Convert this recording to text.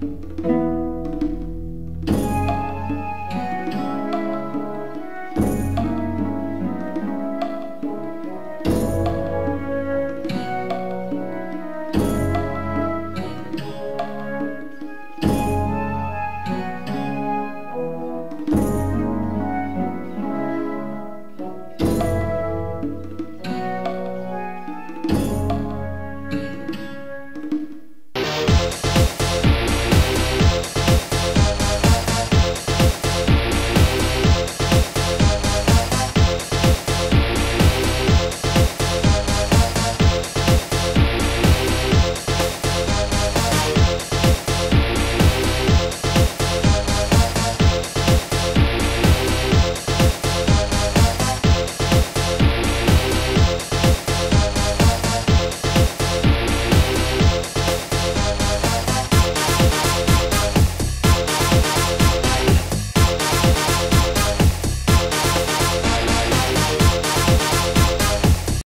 Música